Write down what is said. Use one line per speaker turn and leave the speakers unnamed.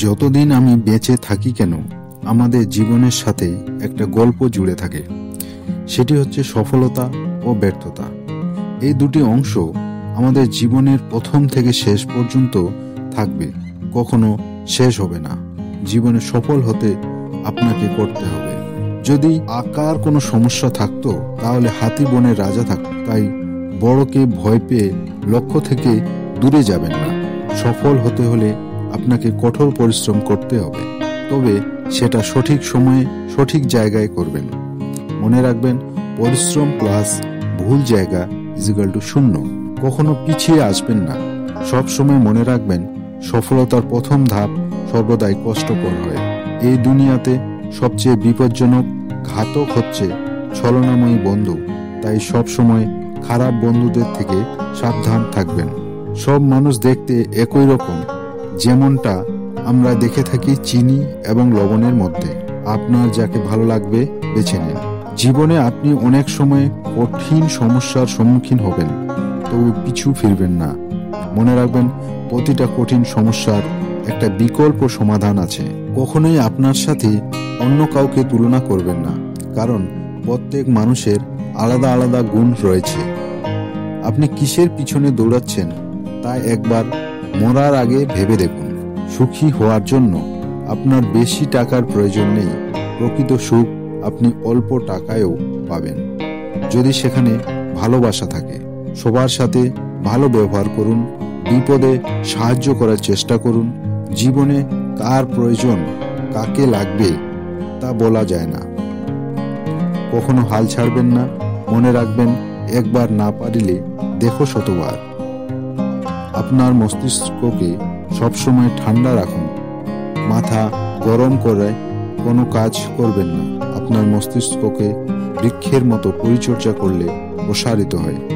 যতদিন আমি বেঁচে থাকি কেন, আমাদের জীবনের সাথে একটা গল্প জুড়ে থাকে। সেটি হচ্ছে সফলতা ও ব্যর্থতা। এই দুটি অংশ আমাদের জীবনের প্রথম থেকে শেষ পর্যন্ত থাকবে, কখনো শেষ হবে না। জীবনে সফল হতে আপনাকে করতে হবে। যদি আকার কোনো সমস্যা থাকতো, তাহলে হাতি বনের রাজা থাকত তাই বড়কে ভয় পেয়ে লক্ষ্য থেকে দূরে যাবেন না। সফল হতে হলে আপনাকে কঠোর পরিশ্রম করতে হবে। তবে সেটা সঠিক সময়ে সঠিক জায়গায় করবেন। মনে রাখবেন, পরিশ্রম প্লাস ভুল জায়গা ইজিক্যাল টু শূন্য। কখনো পিছিয়ে আসবেন না। সব সময় মনে রাখবেন, সফলতার প্রথম ধাপ সর্বদাই কষ্টকর হয়। এই দুনিয়াতে সবচেয়ে বিপজ্জনক ঘাতক হচ্ছে ছলনাময়ী বন্ধু। তাই সব সময় খারাপ বন্ধুদের থেকে সাবধান থাকবেন। সব মানুষ দেখতে একই রকম। যেমনটা আমরা দেখে থাকি চিনি এবং লবণের মধ্যে। আপনার যাকে ভালো লাগবে, বেছে নিন। জীবনে আপনি অনেক সময় কঠিন সমস্যার সম্মুখীন হবেন, তবু পিছু ফিরবেন না। মনে রাখবেন, প্রতিটা কঠিন সমস্যার একটা বিকল্প সমাধান আছে। কখনোই আপনার সাথে অন্য কাউকে তুলনা করবেন না, কারণ প্রত্যেক মানুষের আলাদা আলাদা গুণ রয়েছে। আপনি কিসের পিছনে দৌড়াচ্ছেন, তা একবার মরার আগে ভেবে দেখুন। সুখী হওয়ার জন্য আপনার বেশি টাকার প্রয়োজন নেই। প্রকৃত সুখ আপনি অল্প টাকায়ও পাবেন। যদি সেখানে ভালোবাসা থাকে, সবার সাথে ভালো ব্যবহার করুন, বিপদে সাহায্য করার চেষ্টা করুন, জীবনে কার প্রয়োজন, কাকে লাগবে, তা বলা যায় না। কখনো হাল ছাড়বেন না, মনে রাখবেন, একবার না পারিলে দেখো শতবার। আপনার মস্তিষ্ককে সবসময় ঠান্ডা রাখুন। মাথা গরম করে কোনো কাজ করবেন না। আপনার মস্তিষ্ককে বৃক্ষের মতো পরিচর্যা করলে প্রসারিত হয়।